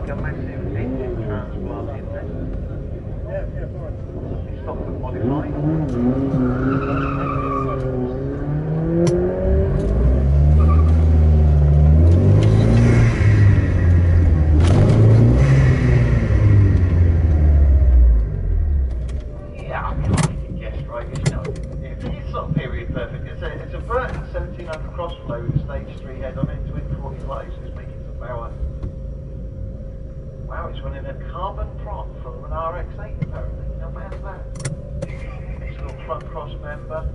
like a massive engine transplant in there. Yeah, yeah, right? It's, not, period perfect. It's a, it's a Burton 1700 crossflow stage 3 head on it, twin 40 lights, It's running a carbon prop from an RX-8 apparently. How bad's that? This little front cross member.